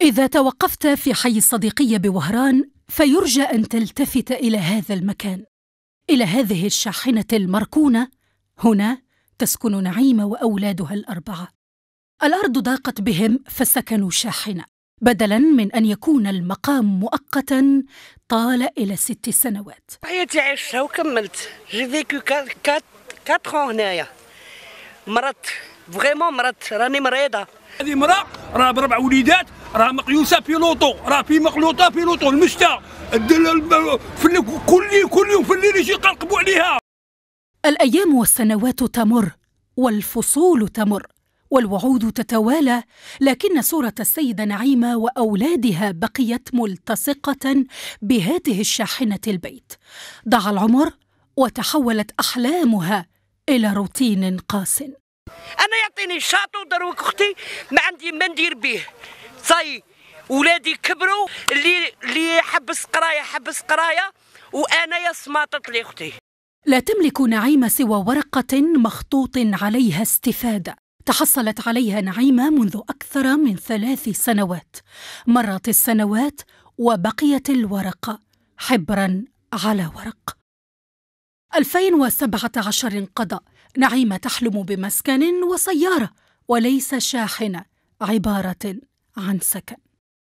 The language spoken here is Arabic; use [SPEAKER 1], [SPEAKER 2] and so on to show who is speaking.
[SPEAKER 1] إذا توقفت في حي الصديقية بوهران فيرجى أن تلتفت إلى هذا المكان إلى هذه الشاحنة المركونة. هنا تسكن نعيمة وأولادها الأربعة. الأرض ضاقت بهم فسكنوا شاحنة. بدلا من أن يكون المقام مؤقتا طال إلى ست سنوات.
[SPEAKER 2] حياتي عشتها وكملت. جي فيكو كاتر هنايا. مرضت فغيمون مرضت راني مريضة.
[SPEAKER 3] هذه امرأة راه بربع وليدات. راه مقيوسة بيلوطو راه في مخلوطة بيلوطو المشتى في كل كل يوم في الليل يجي يقرقبوا عليها.
[SPEAKER 1] الأيام والسنوات تمر والفصول تمر والوعود تتوالى لكن صورة السيدة نعيمة وأولادها بقيت ملتصقة بهذه الشاحنة البيت. ضاع العمر وتحولت أحلامها إلى روتين قاس.
[SPEAKER 2] أنا يعطيني شاطو دروك أختي ما عندي ما ندير به. صاي ولادي كبروا اللي اللي حبس قرايه حبس قرايه وأنا يا سماطت لي أختي.
[SPEAKER 1] لا تملك نعيمه سوى ورقة مخطوط عليها استفادة. تحصلت عليها نعيمة منذ أكثر من ثلاث سنوات. مرت السنوات وبقيت الورقه حبرا على ورق. 2017 انقضى. نعيمة تحلم بمسكن وسيارة وليس شاحنة عبارة. عن سكن.